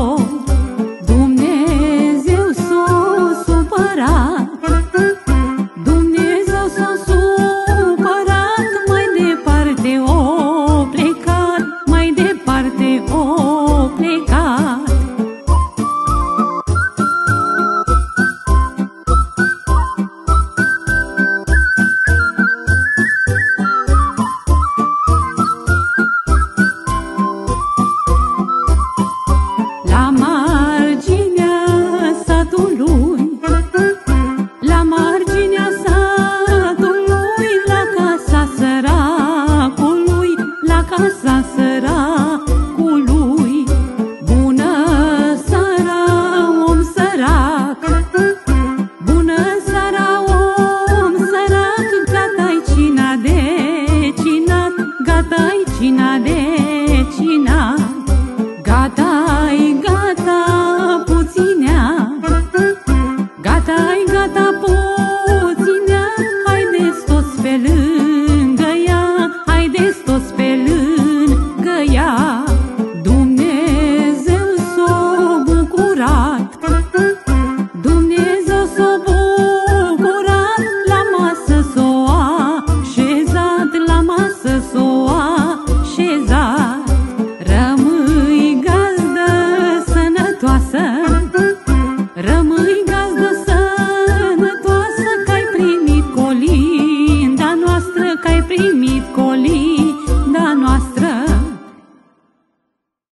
corazón 大事なで oprimid